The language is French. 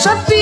viola,